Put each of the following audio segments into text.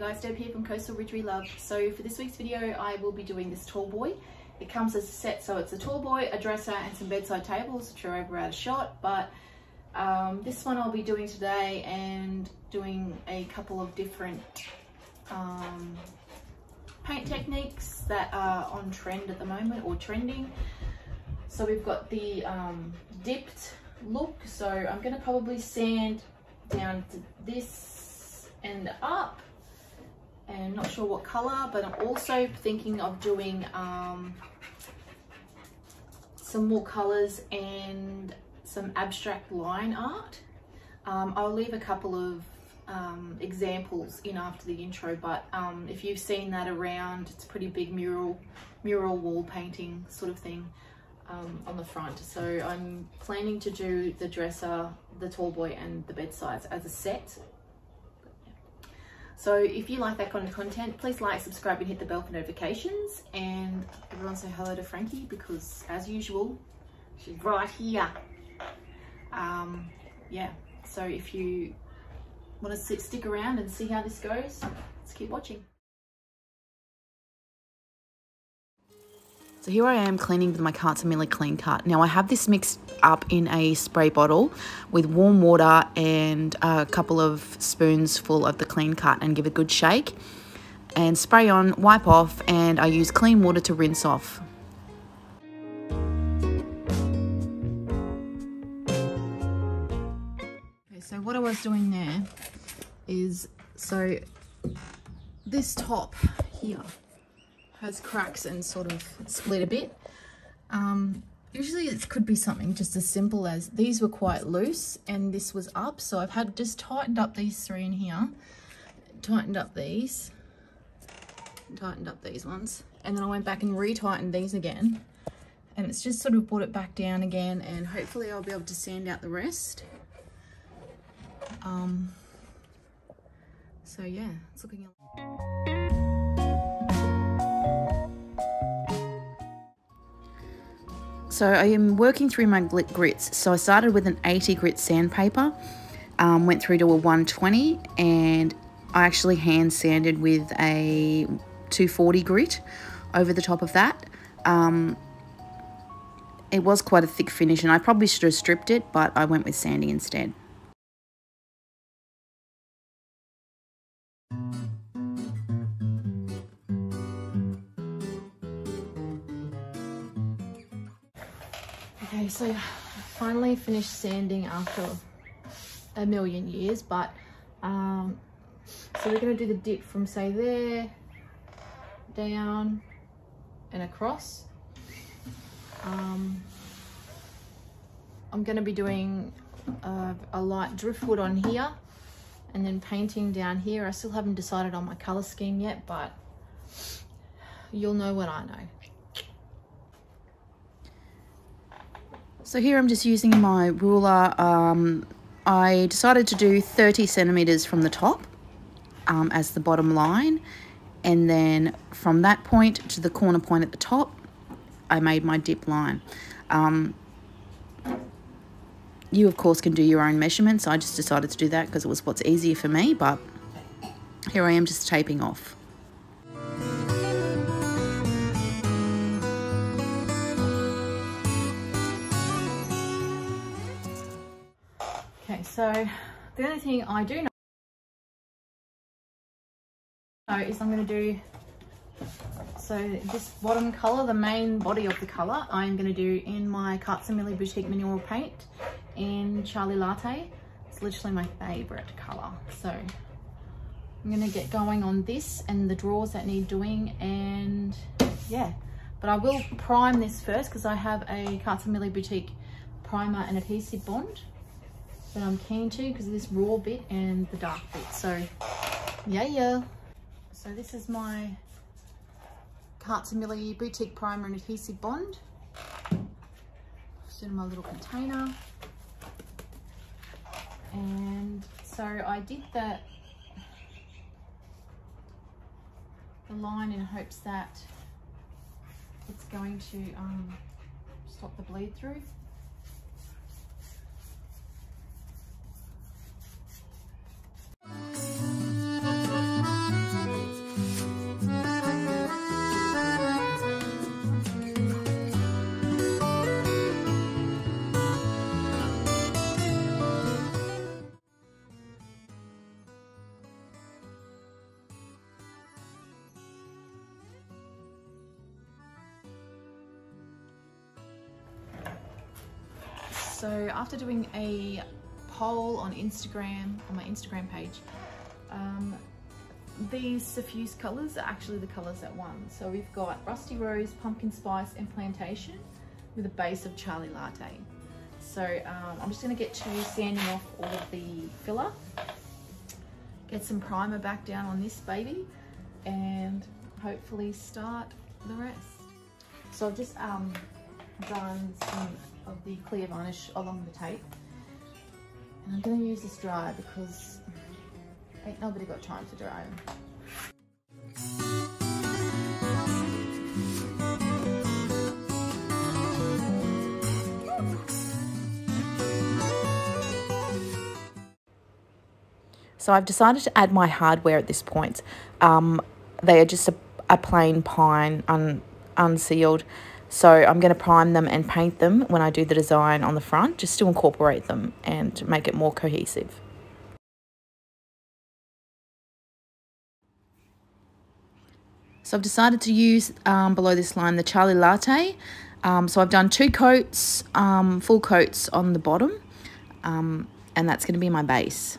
guys, Deb here from Coastal Ridge Reloved. So for this week's video, I will be doing this tall boy. It comes as a set, so it's a tall boy, a dresser, and some bedside tables, which are over out of shot. But um, this one I'll be doing today and doing a couple of different um, paint techniques that are on trend at the moment or trending. So we've got the um, dipped look. So I'm going to probably sand down to this and up and not sure what color but I'm also thinking of doing um, some more colors and some abstract line art um, I'll leave a couple of um, examples in after the intro but um, if you've seen that around it's a pretty big mural mural wall painting sort of thing um, on the front. So I'm planning to do the dresser, the tall boy and the bedsides as a set. So if you like that kind of content, please like, subscribe and hit the bell for notifications. And everyone say hello to Frankie because as usual, she's right here. Um, yeah, so if you want to sit, stick around and see how this goes, let's keep watching. So here I am cleaning with my Carts and Millie Clean Cut. Now I have this mixed up in a spray bottle with warm water and a couple of spoons full of the Clean Cut and give a good shake. And spray on, wipe off, and I use clean water to rinse off. Okay, so what I was doing there is, so this top here has cracks and sort of split a bit. Um, usually it could be something just as simple as these were quite loose and this was up. So I've had just tightened up these three in here, tightened up these, tightened up these ones. And then I went back and retightened these again. And it's just sort of brought it back down again and hopefully I'll be able to sand out the rest. Um, so yeah, it's looking... So I am working through my grits. So I started with an 80 grit sandpaper, um, went through to a 120 and I actually hand sanded with a 240 grit over the top of that. Um, it was quite a thick finish and I probably should have stripped it, but I went with sanding instead. So I finally finished sanding after a million years, but um, so we're going to do the dip from say there, down and across. Um, I'm going to be doing a, a light driftwood on here and then painting down here. I still haven't decided on my color scheme yet, but you'll know what I know. So here I'm just using my ruler. Um, I decided to do 30 centimeters from the top um, as the bottom line. And then from that point to the corner point at the top, I made my dip line. Um, you, of course, can do your own measurements. I just decided to do that because it was what's easier for me. But here I am just taping off. So the only thing I do know is I'm going to do, so this bottom colour, the main body of the colour, I'm going to do in my Carts and Millie Boutique Mineral Paint in Charlie Latte. It's literally my favourite colour. So I'm going to get going on this and the drawers that need doing and yeah. But I will prime this first because I have a Carts and Millie Boutique primer and adhesive bond that I'm keen to because of this raw bit and the dark bit. So yeah, yeah. So this is my Carts and Millie Boutique Primer and Adhesive Bond. Just in my little container. And so I did the, the line in hopes that it's going to um, stop the bleed through. So after doing a poll on Instagram, on my Instagram page, um, these suffused colours are actually the colours that won. So we've got Rusty Rose, Pumpkin Spice and Plantation with a base of Charlie Latte. So um, I'm just going to get to sanding off all of the filler, get some primer back down on this baby and hopefully start the rest. So I've just um, done some of the clear varnish along the tape and I'm going to use this dryer because ain't nobody got time to dry them. So I've decided to add my hardware at this point. Um, they are just a, a plain pine, un, unsealed. So I'm going to prime them and paint them when I do the design on the front, just to incorporate them and make it more cohesive. So I've decided to use um, below this line the Charlie Latte. Um, so I've done two coats, um, full coats on the bottom, um, and that's going to be my base.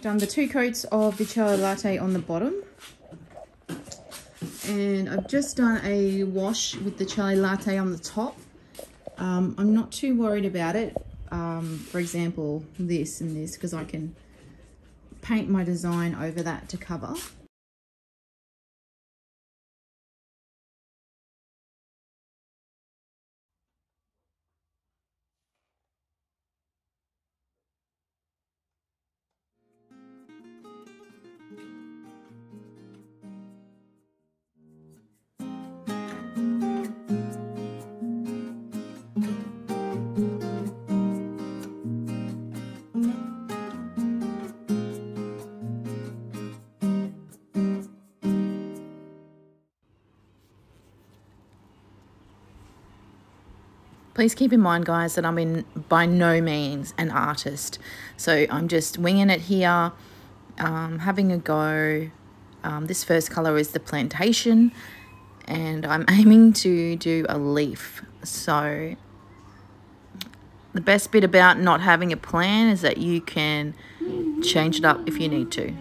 I've done the two coats of the Charlie Latte on the bottom. And I've just done a wash with the Charlie Latte on the top. Um, I'm not too worried about it. Um, for example, this and this, because I can paint my design over that to cover. Please keep in mind, guys, that I'm in by no means an artist. So I'm just winging it here, um, having a go. Um, this first colour is the plantation, and I'm aiming to do a leaf. So the best bit about not having a plan is that you can change it up if you need to.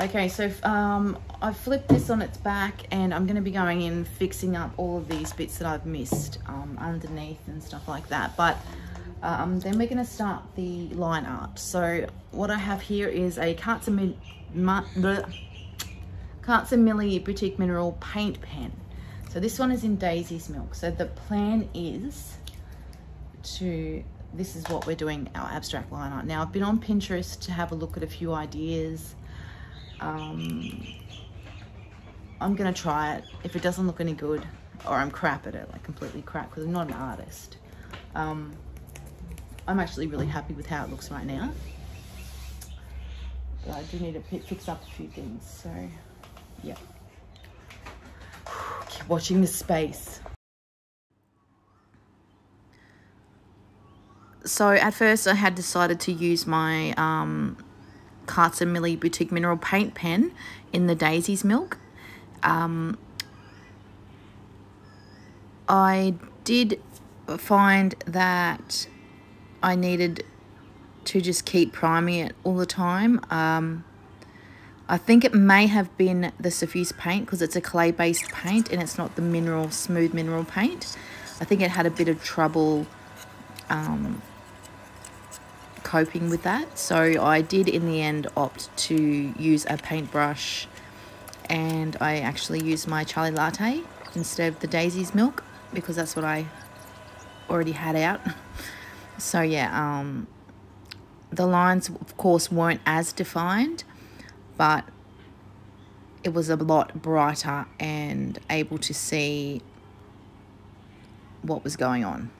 Okay, so um, I've flipped this on its back and I'm going to be going in fixing up all of these bits that I've missed um, underneath and stuff like that. But um, then we're going to start the line art. So what I have here is a Carts Boutique Mineral paint pen. So this one is in Daisy's Milk. So the plan is to, this is what we're doing our abstract line art. Now I've been on Pinterest to have a look at a few ideas. Um, I'm gonna try it. If it doesn't look any good, or I'm crap at it, like completely crap, because I'm not an artist. Um, I'm actually really happy with how it looks right now. But I do need to fix up a few things, so yeah. Keep watching the space. So at first I had decided to use my um, Carts and Millie Boutique Mineral Paint Pen in the Daisy's Milk. Um, I did find that I needed to just keep priming it all the time. Um, I think it may have been the suffused paint because it's a clay-based paint and it's not the mineral, smooth mineral paint. I think it had a bit of trouble um, coping with that. So I did in the end opt to use a paintbrush and I actually used my Charlie Latte instead of the Daisy's milk because that's what I already had out. So yeah, um, the lines of course weren't as defined, but it was a lot brighter and able to see what was going on.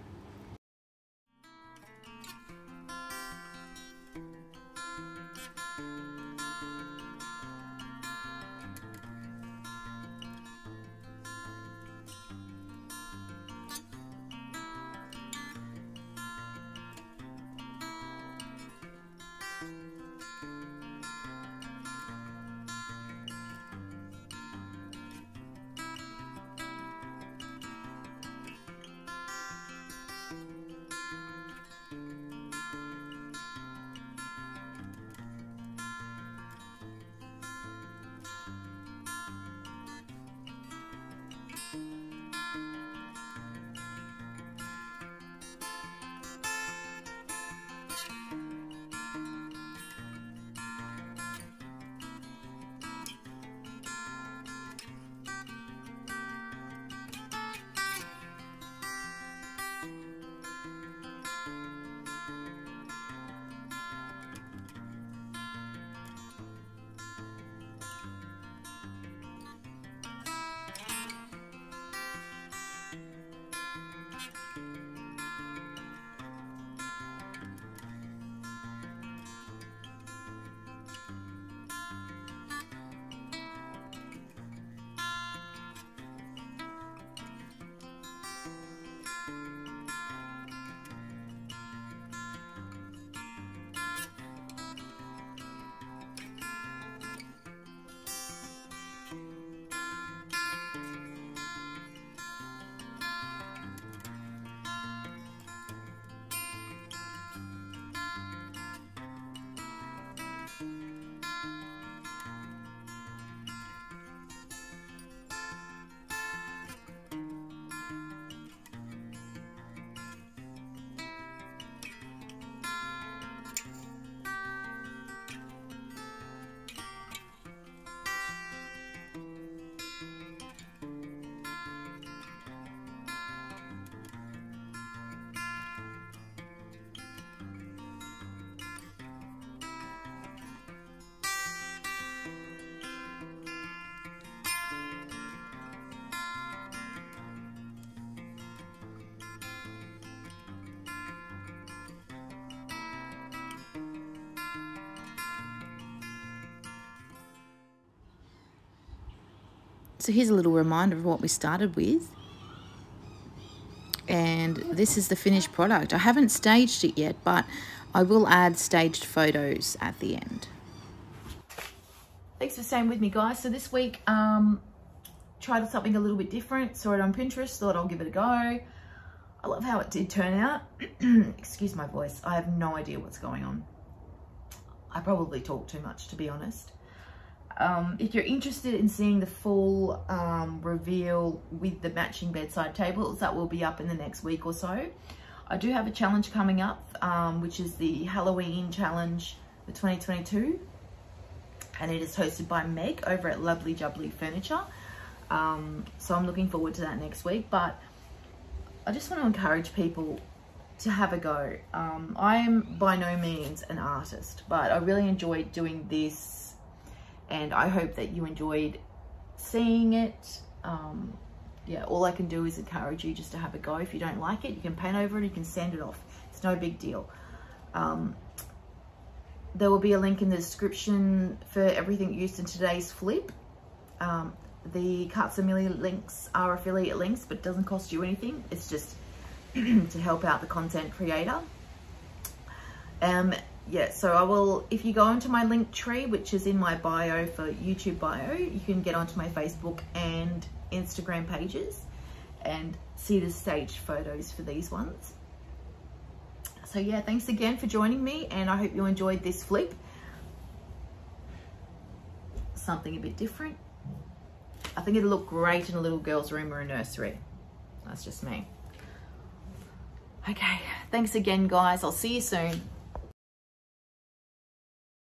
So here's a little reminder of what we started with. And this is the finished product. I haven't staged it yet, but I will add staged photos at the end. Thanks for staying with me, guys. So this week, um, tried something a little bit different. Saw it on Pinterest, thought I'll give it a go. I love how it did turn out. Excuse my voice. I have no idea what's going on. I probably talk too much, to be honest. Um, if you're interested in seeing the full um, reveal with the matching bedside tables, that will be up in the next week or so. I do have a challenge coming up, um, which is the Halloween challenge for 2022. And it is hosted by Meg over at Lovely Jubbly Furniture. Um, so I'm looking forward to that next week. But I just want to encourage people to have a go. Um, I am by no means an artist, but I really enjoy doing this and I hope that you enjoyed seeing it. Um, yeah, all I can do is encourage you just to have a go. If you don't like it, you can paint over it, you can sand it off. It's no big deal. Um, there will be a link in the description for everything used in today's flip. Um, the Carts and Millie links are affiliate links, but it doesn't cost you anything. It's just to help out the content creator. Um, yeah, so I will, if you go into my link tree, which is in my bio for YouTube bio, you can get onto my Facebook and Instagram pages and see the staged photos for these ones. So yeah, thanks again for joining me and I hope you enjoyed this flip. Something a bit different. I think it'll look great in a little girl's room or a nursery. That's just me. Okay, thanks again guys. I'll see you soon.